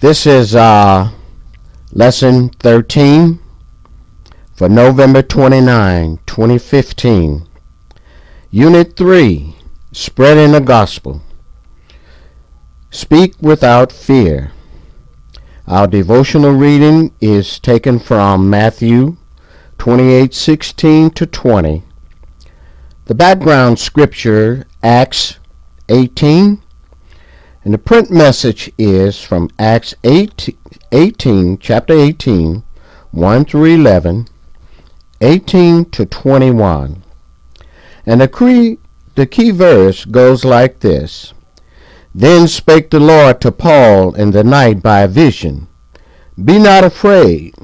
This is uh, lesson 13 for November 29, 2015. Unit 3 Spreading the Gospel. Speak without fear. Our devotional reading is taken from Matthew 28:16 to 20. The background scripture Acts 18 and the print message is from Acts 18, 18 chapter 18, 1 through 11, 18 to 21. And the key, the key verse goes like this Then spake the Lord to Paul in the night by a vision Be not afraid,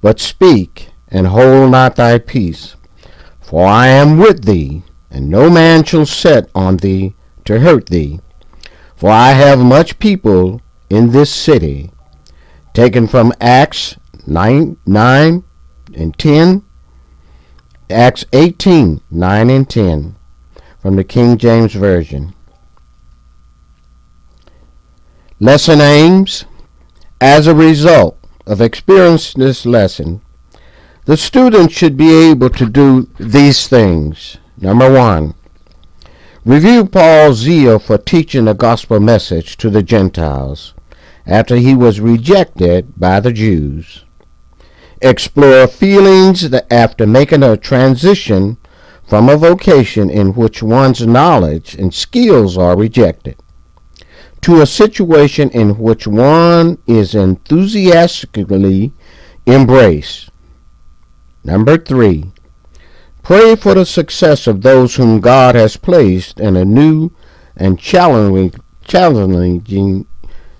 but speak, and hold not thy peace. For I am with thee, and no man shall set on thee to hurt thee for I have much people in this city. Taken from Acts 9, 9 and 10, Acts 18, 9 and 10, from the King James Version. Lesson aims. As a result of experiencing this lesson, the student should be able to do these things. Number one, Review Paul's zeal for teaching the gospel message to the Gentiles after he was rejected by the Jews. Explore feelings that after making a transition from a vocation in which one's knowledge and skills are rejected to a situation in which one is enthusiastically embraced. Number three, Pray for the success of those whom God has placed in a new and challenging, challenging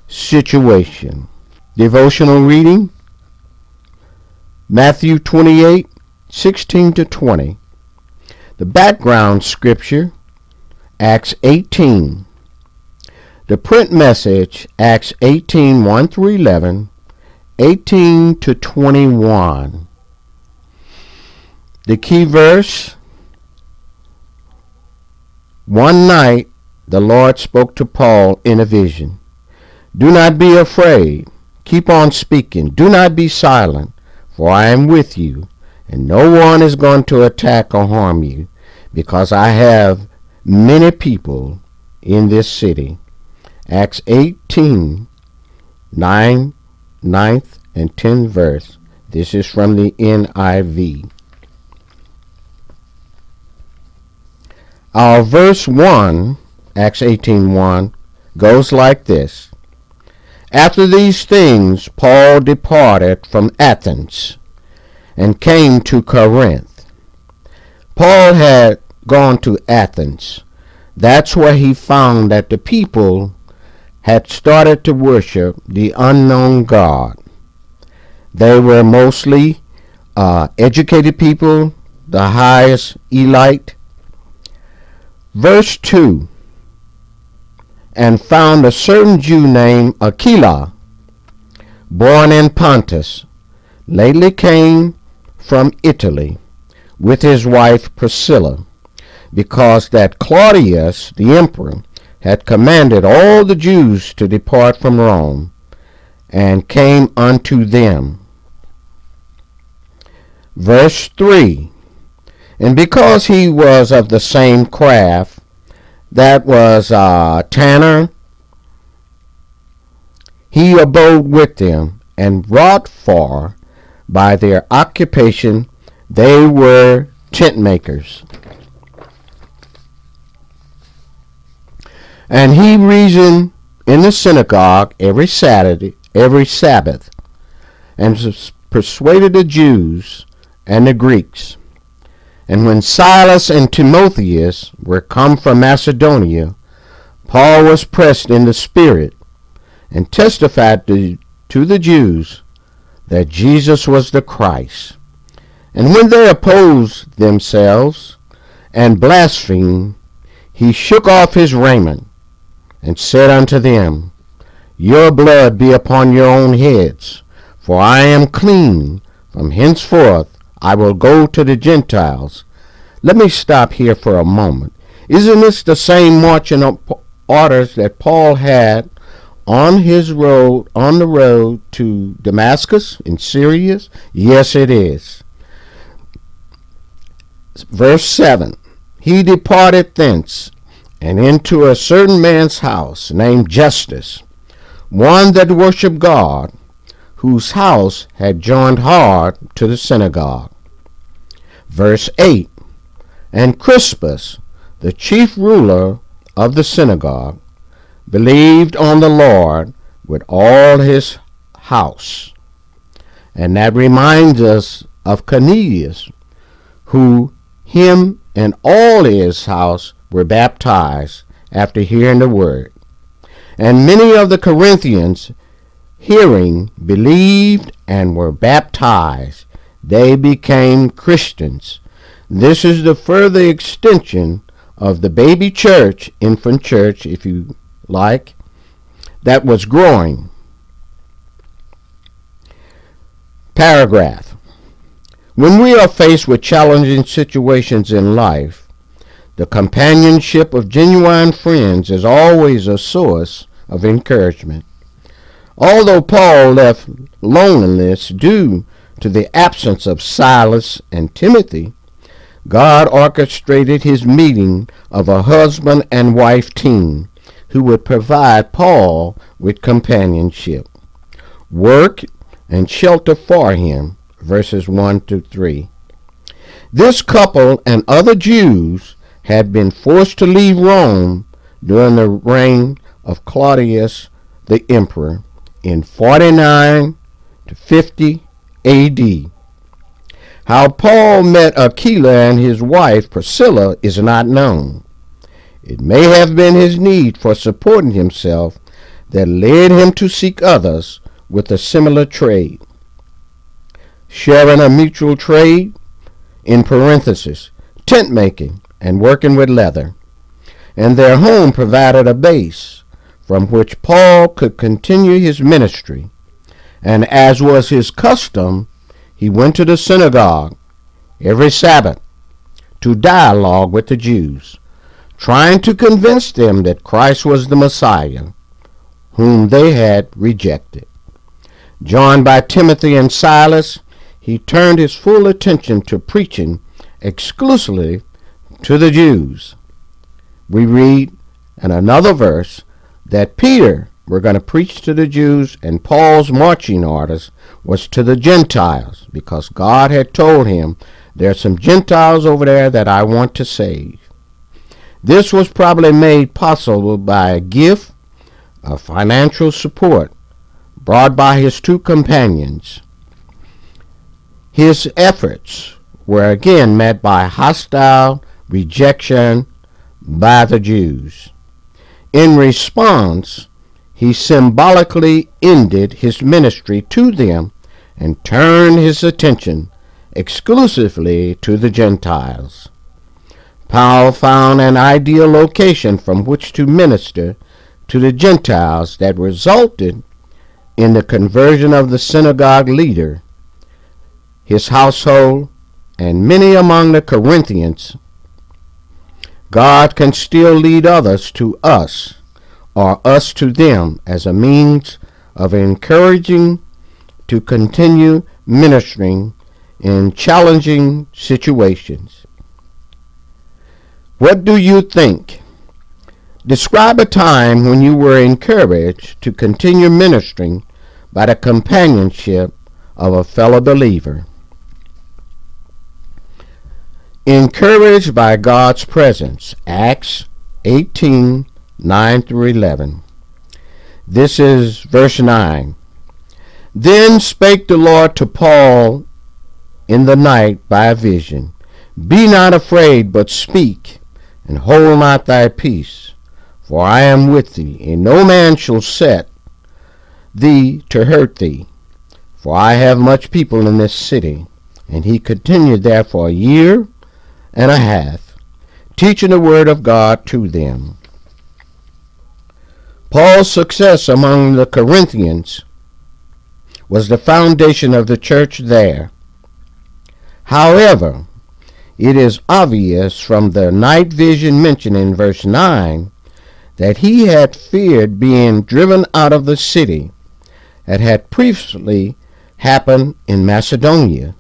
situation. Devotional reading Matthew 28 16 to 20. The background scripture Acts 18. The print message Acts 18 1 through 11, 18 to 21. The key verse One night the Lord spoke to Paul in a vision. Do not be afraid. Keep on speaking. Do not be silent, for I am with you, and no one is going to attack or harm you, because I have many people in this city. Acts 18, 9, 9th, and 10th verse. This is from the NIV. Our verse 1, Acts 18:1, goes like this. After these things Paul departed from Athens and came to Corinth. Paul had gone to Athens. That's where he found that the people had started to worship the unknown God. They were mostly uh, educated people, the highest elite, verse 2 and found a certain Jew named Aquila, born in Pontus, lately came from Italy with his wife Priscilla, because that Claudius the emperor had commanded all the Jews to depart from Rome, and came unto them. Verse 3 and because he was of the same craft, that was uh, tanner, he abode with them and wrought for by their occupation they were tent makers. And he reasoned in the synagogue every Saturday, every Sabbath, and persuaded the Jews and the Greeks. And when Silas and Timotheus were come from Macedonia, Paul was pressed in the Spirit and testified to, to the Jews that Jesus was the Christ. And when they opposed themselves and blasphemed, he shook off his raiment and said unto them, Your blood be upon your own heads, for I am clean. From henceforth I will go to the Gentiles. Let me stop here for a moment. Isn't this the same marching orders that Paul had on his road, on the road to Damascus in Syria? Yes, it is. Verse 7 He departed thence and into a certain man's house named Justus, one that worshipped God, whose house had joined hard to the synagogue. Verse 8 And Crispus, the chief ruler of the synagogue, believed on the Lord with all his house. And that reminds us of Cornelius, who him and all his house were baptized after hearing the word. And many of the Corinthians, hearing, believed and were baptized. They became Christians. This is the further extension of the baby church, infant church, if you like, that was growing. Paragraph. When we are faced with challenging situations in life, the companionship of genuine friends is always a source of encouragement. Although Paul left loneliness due to the absence of Silas and Timothy, God orchestrated his meeting of a husband and wife team who would provide Paul with companionship, work, and shelter for him. Verses 1 to 3. This couple and other Jews had been forced to leave Rome during the reign of Claudius the emperor in 49 to 50 AD. How Paul met Aquila and his wife Priscilla is not known. It may have been his need for supporting himself that led him to seek others with a similar trade. Sharing a mutual trade, in parenthesis, tent making and working with leather. And their home provided a base from which Paul could continue his ministry. And as was his custom, he went to the synagogue every Sabbath to dialogue with the Jews trying to convince them that Christ was the Messiah, whom they had rejected. Joined by Timothy and Silas, he turned his full attention to preaching exclusively to the Jews. We read in another verse that Peter were going to preach to the Jews and Paul's marching orders was to the Gentiles because God had told him there's some Gentiles over there that I want to save. This was probably made possible by a gift of financial support brought by his two companions. His efforts were again met by hostile rejection by the Jews. In response, he symbolically ended his ministry to them and turned his attention exclusively to the Gentiles. Paul found an ideal location from which to minister to the Gentiles that resulted in the conversion of the synagogue leader, his household, and many among the Corinthians. God can still lead others to us or us to them as a means of encouraging to continue ministering in challenging situations. What do you think? Describe a time when you were encouraged to continue ministering by the companionship of a fellow believer. Encouraged by God's presence. Acts 18 9 through 11. This is verse 9. Then spake the Lord to Paul in the night by a vision Be not afraid, but speak and hold not thy peace, for I am with thee, and no man shall set thee to hurt thee. For I have much people in this city. And he continued there for a year and a half, teaching the word of God to them. Paul's success among the Corinthians was the foundation of the church there. However, it is obvious from the night vision mentioned in verse 9 that he had feared being driven out of the city that had previously happened in Macedonia.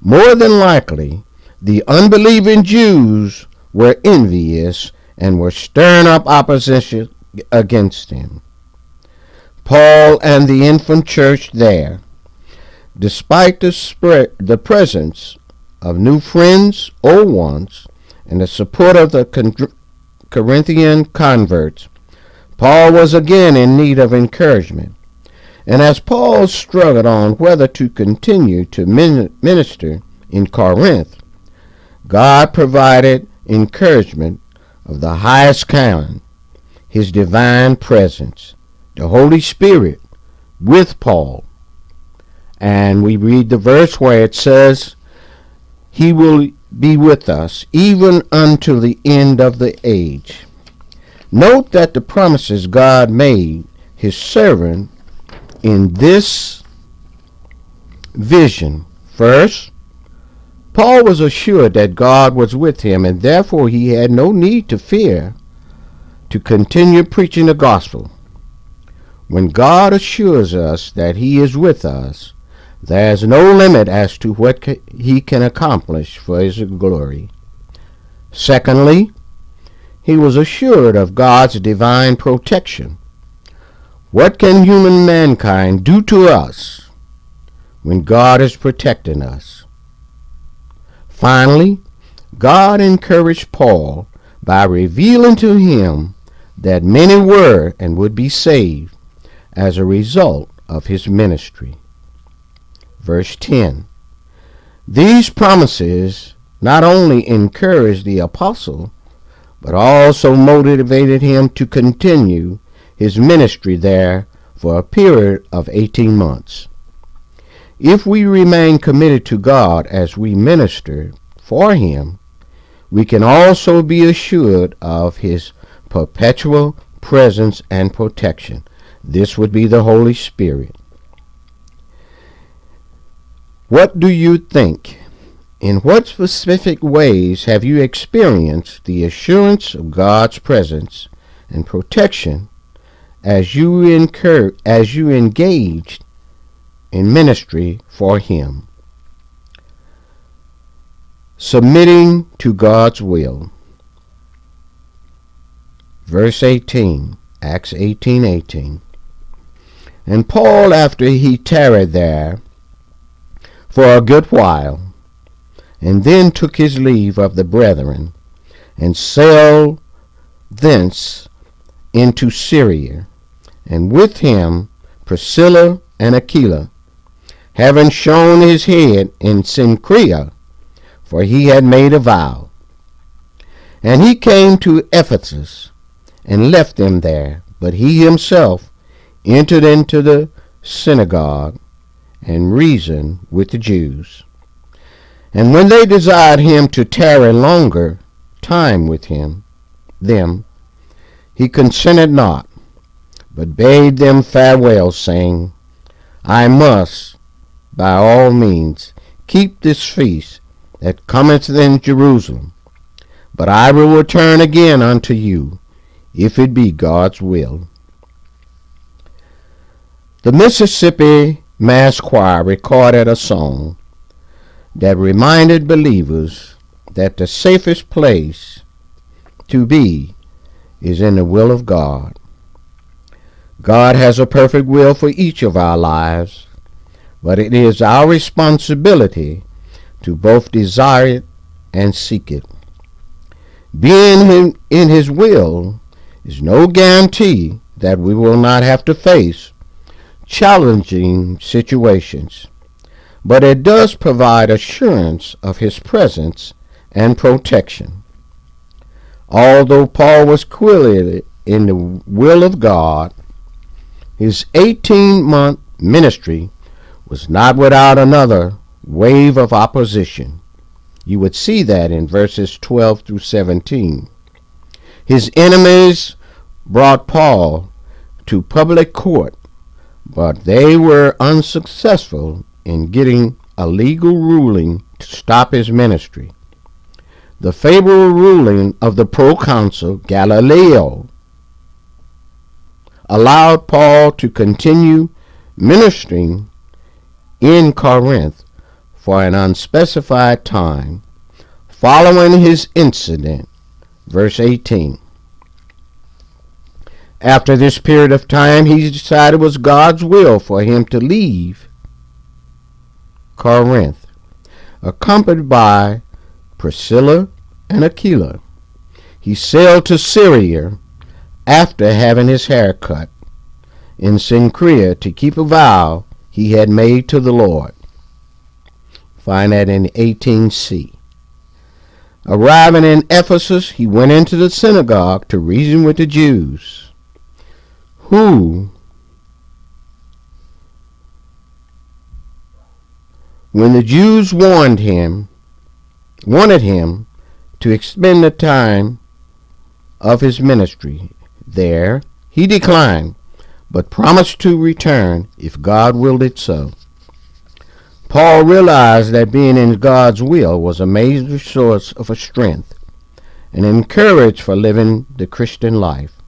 More than likely, the unbelieving Jews were envious and were stirring up opposition against him. Paul and the infant church there, despite the, spread, the presence of new friends, old ones, and the support of the Corinthian converts, Paul was again in need of encouragement. And as Paul struggled on whether to continue to minister in Corinth, God provided encouragement of the highest kind, his divine presence, the Holy Spirit with Paul. And we read the verse where it says, He will be with us even unto the end of the age. Note that the promises God made his servant in this vision. First, Paul was assured that God was with him, and therefore he had no need to fear to continue preaching the gospel. When God assures us that he is with us, there is no limit as to what he can accomplish for his glory. Secondly, he was assured of God's divine protection. What can human mankind do to us when God is protecting us? Finally, God encouraged Paul by revealing to him that many were and would be saved as a result of his ministry. Verse 10 These promises not only encouraged the apostle, but also motivated him to continue his ministry there for a period of 18 months. If we remain committed to God as we minister for Him, we can also be assured of His perpetual presence and protection. This would be the Holy Spirit. What do you think? In what specific ways have you experienced the assurance of God's presence and protection as you incur as you engaged in ministry for him. Submitting to God's will. Verse 18, Acts 18 18. And Paul, after he tarried there for a good while, and then took his leave of the brethren, and sailed thence into Syria, and with him Priscilla and Aquila, having shown his head in Cenchrea, for he had made a vow. And he came to Ephesus, and left them there, but he himself entered into the synagogue, and reasoned with the Jews. And when they desired him to tarry longer time with him, them, he consented not, but bade them farewell, saying, I must by all means keep this feast that cometh in Jerusalem, but I will return again unto you, if it be God's will. The Mississippi Mass Choir recorded a song that reminded believers that the safest place to be is in the will of God. God has a perfect will for each of our lives, but it is our responsibility to both desire it and seek it. Being in His will is no guarantee that we will not have to face challenging situations, but it does provide assurance of His presence and protection. Although Paul was clearly in the will of God, his 18 month ministry was not without another wave of opposition. You would see that in verses 12 through 17. His enemies brought Paul to public court, but they were unsuccessful in getting a legal ruling to stop his ministry. The favorable ruling of the proconsul Gallio allowed Paul to continue ministering in Corinth for an unspecified time following his incident. Verse 18. After this period of time, he decided it was God's will for him to leave Corinth, accompanied by Priscilla and Aquila. He sailed to Syria after having his hair cut in Cenchrea to keep a vow he had made to the Lord. Find that in 18c. Arriving in Ephesus, he went into the synagogue to reason with the Jews, who, when the Jews warned him, wanted him to expend the time of his ministry there, he declined, but promised to return if God willed it so. Paul realized that being in God's will was a major source of strength and encouraged for living the Christian life.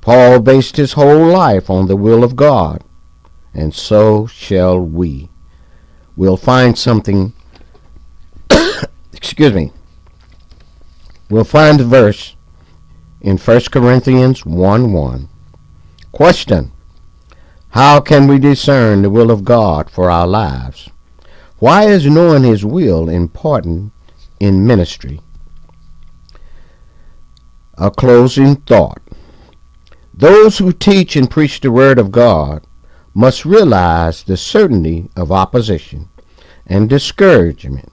Paul based his whole life on the will of God, and so shall we. We'll find something, excuse me, we'll find the verse in 1 Corinthians 1 1. Question how can we discern the will of God for our lives? Why is knowing His will important in ministry? A closing thought. Those who teach and preach the Word of God must realize the certainty of opposition and discouragement.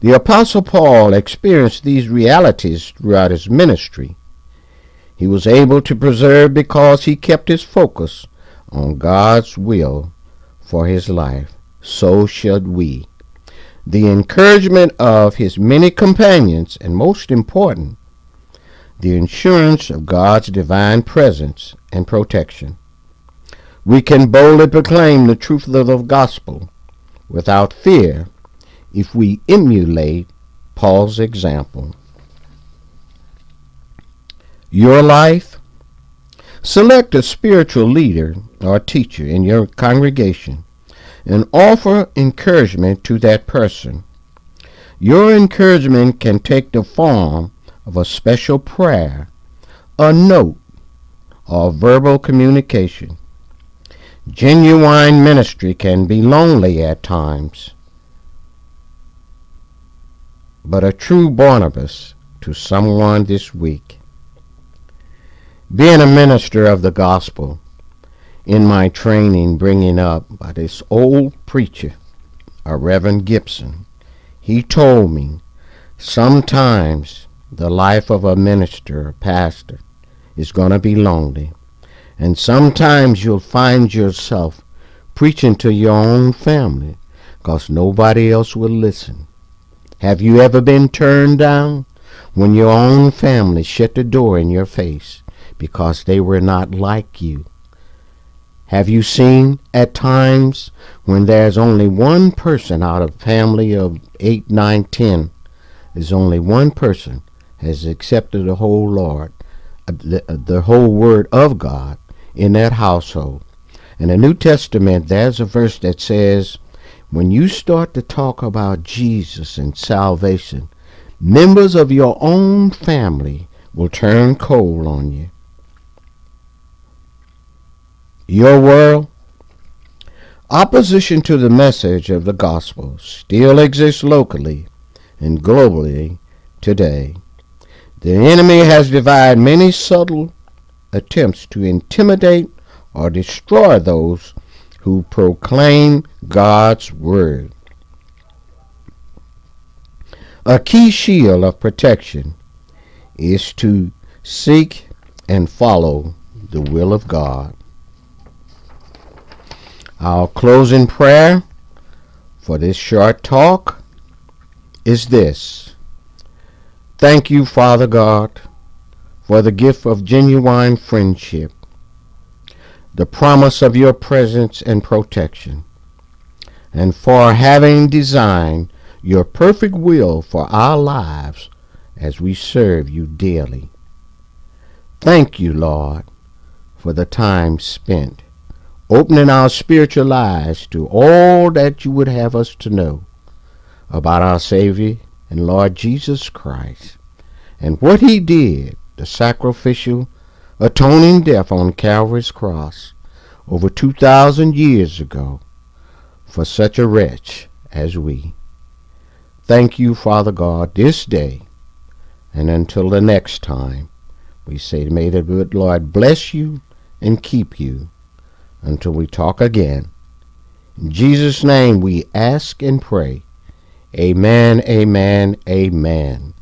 The Apostle Paul experienced these realities throughout his ministry. He was able to preserve because he kept his focus on God's will for his life, so should we. The encouragement of his many companions, and most important, the assurance of God's divine presence and protection. We can boldly proclaim the truth of the gospel without fear if we emulate Paul's example. Your life Select a spiritual leader or teacher in your congregation and offer encouragement to that person. Your encouragement can take the form of a special prayer, a note, or verbal communication. Genuine ministry can be lonely at times, but a true Barnabas to someone this week being a minister of the gospel in my training bringing up by this old preacher, a Reverend Gibson, he told me sometimes the life of a minister, a pastor, is going to be lonely. And sometimes you'll find yourself preaching to your own family because nobody else will listen. Have you ever been turned down when your own family shut the door in your face? Because they were not like you. Have you seen at times when there's only one person out of a family of eight, nine, ten, there's only one person has accepted the whole Lord, uh, the, uh, the whole word of God in that household. In the New Testament, there's a verse that says, when you start to talk about Jesus and salvation, members of your own family will turn cold on you your world? Opposition to the message of the gospel still exists locally and globally today. The enemy has devised many subtle attempts to intimidate or destroy those who proclaim God's word. A key shield of protection is to seek and follow the will of God. Our closing prayer for this short talk is this. Thank you, Father God, for the gift of genuine friendship, the promise of your presence and protection, and for having designed your perfect will for our lives as we serve you daily. Thank you, Lord, for the time spent, opening our spiritual eyes to all that you would have us to know about our Savior and Lord Jesus Christ and what he did, the sacrificial, atoning death on Calvary's cross over 2,000 years ago for such a wretch as we. Thank you, Father God, this day, and until the next time, we say, may the good Lord bless you and keep you until we talk again. In Jesus' name we ask and pray. Amen, amen, amen.